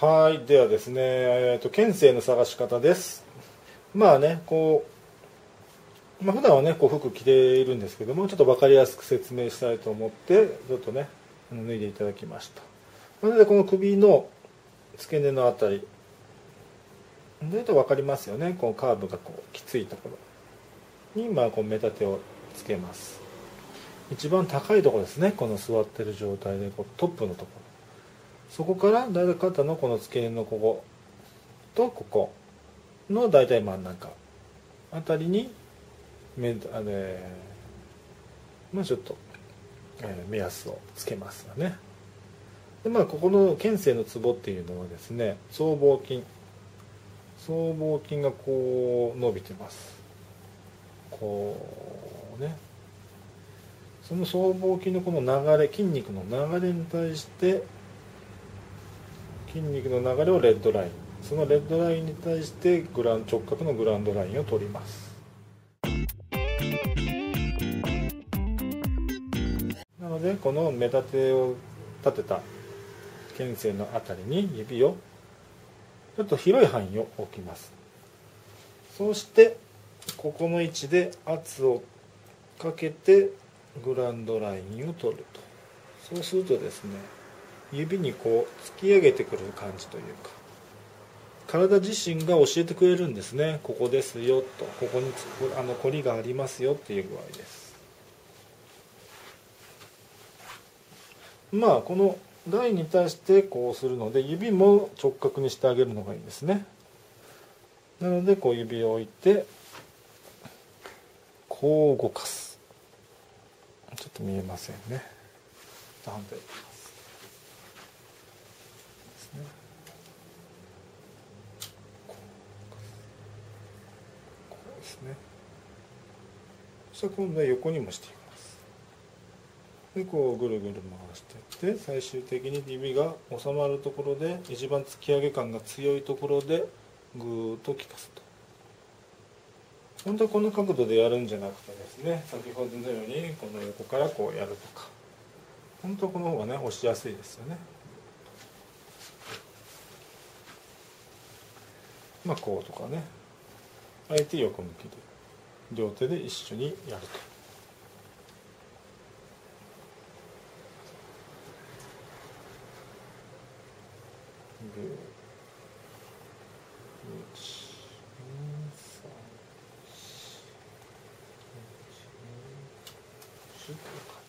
はいではですねえっ、と県政の探し方です。まあねこうまあ普段はねこう服着ているんですけどもちょっと分かりやすく説明したいと思ってちょっとね脱いでいただきました。なのでこの首の付け根のあたり。大体分かりますよねこのカーブがこうきついところにまあこう目立てをつけます。一番高いところですねこの座ってる状態でこうトップのところ。そこから大体肩のこの付け根のこことここの大体真ん中あたりに目あれまあちょっと、目安をつけますよね。でまあここの肩性のツボっていうのはですね僧帽筋。僧帽筋がこう伸びてます。こうね。その僧帽筋のこの流れ筋肉の流れに対して筋肉の流れをレッドライン。そのレッドラインに対してグラン直角のグランドラインを取ります。なのでこの目立てを立てた牽制のあたりに指をちょっと広い範囲を置きます。そしてここの位置で圧をかけてグランドラインを取ると。そうするとですね指にこう突き上げてくる感じというか。体自身が教えてくれるんですね。ここですよと。ここにあの凝りがありますよっていう具合です。まあこの台に対してこうするので指も直角にしてあげるのがいいんですね。なのでこう指を置いてこう動かす。ちょっと見えませんね。反対ですね。こうこですね。そしたら今度は横にもしていきます。でこうぐるぐる回していって最終的に指が収まるところで一番突き上げ感が強いところでぐーっと効かすと。本当はこの角度でやるんじゃなくてですね先ほどのようにこの横からこうやるとか。本当はこの方がね押しやすいですよね。まあこうとかね。あえて横向きで両手で一緒にやると。ぐ1 2 3 4